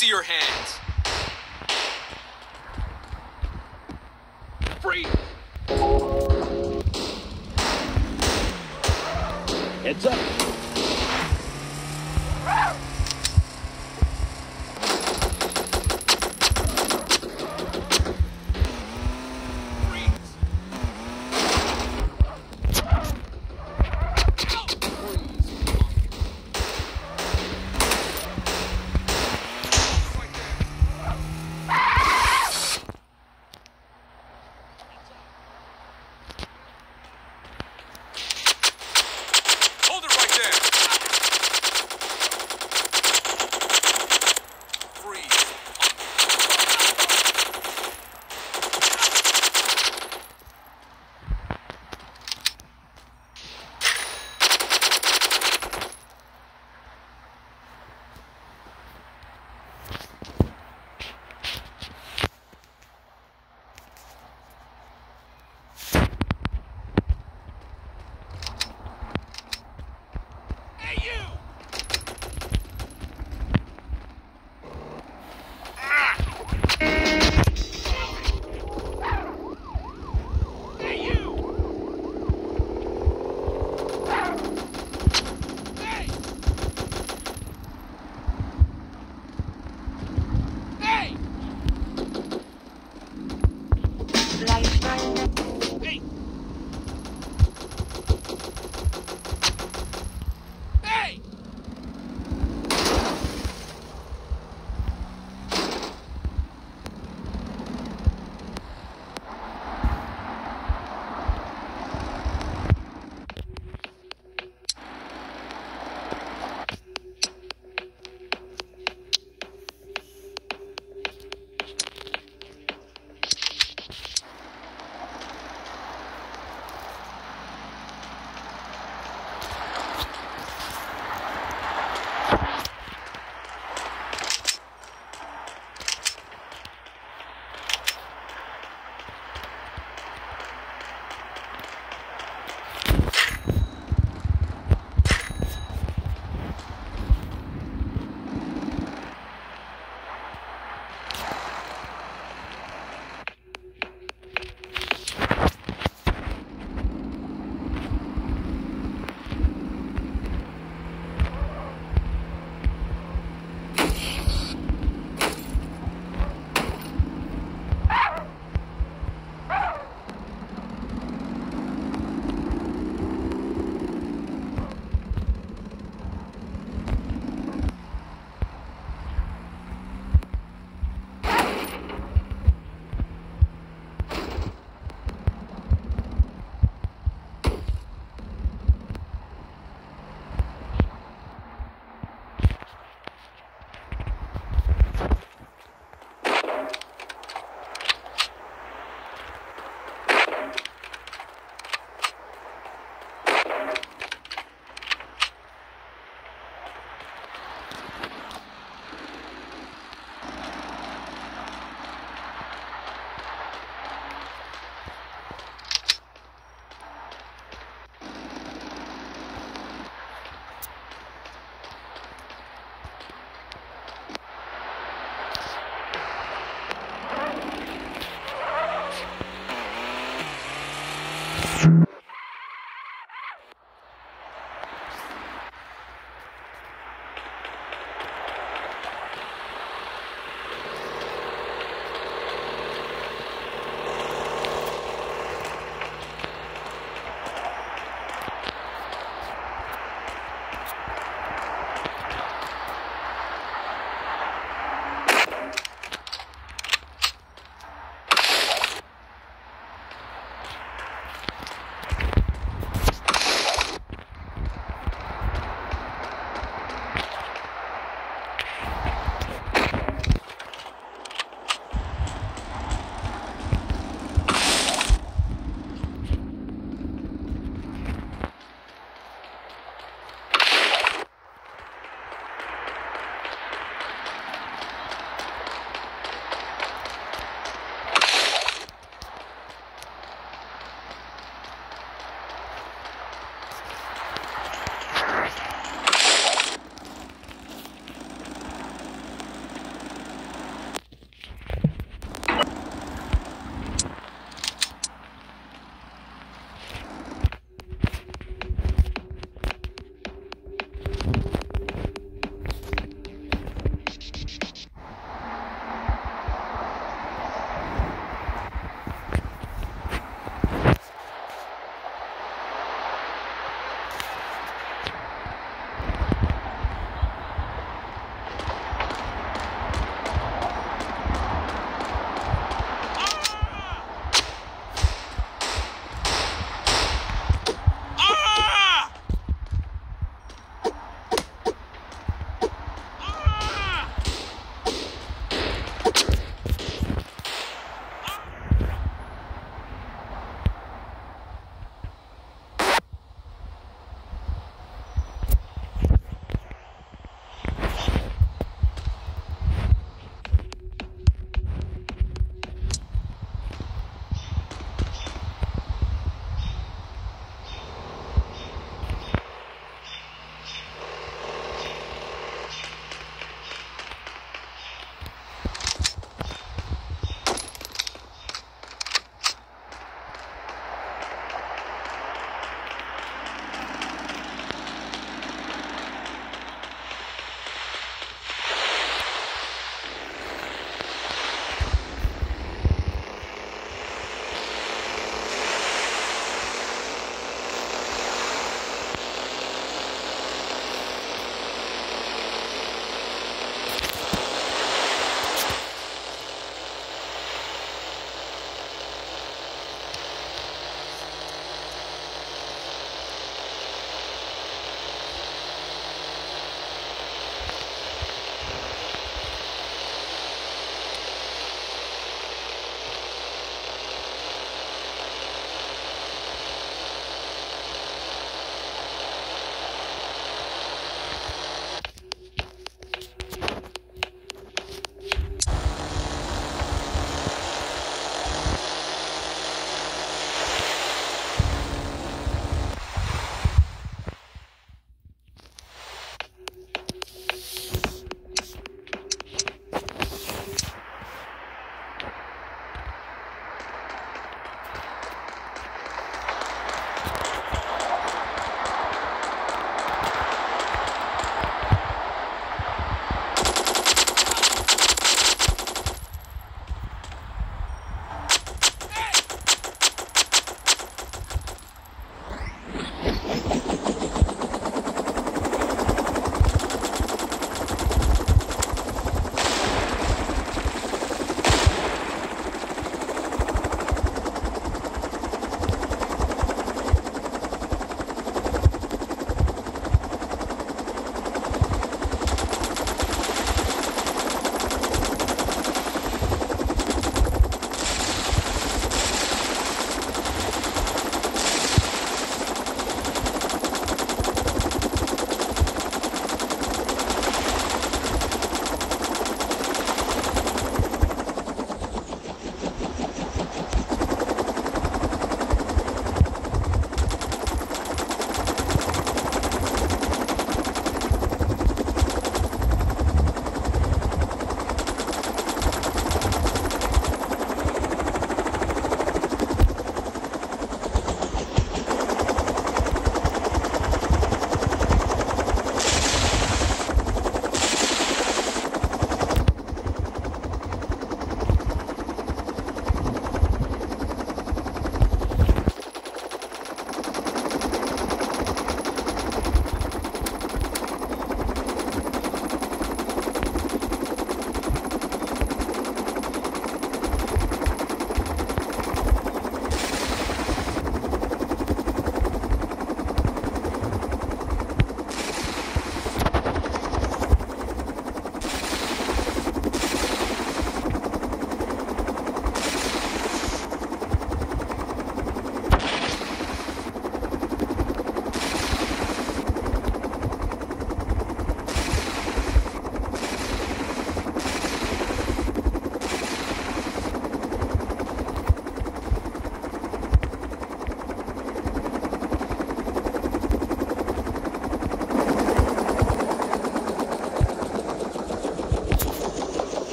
see your hands. Free.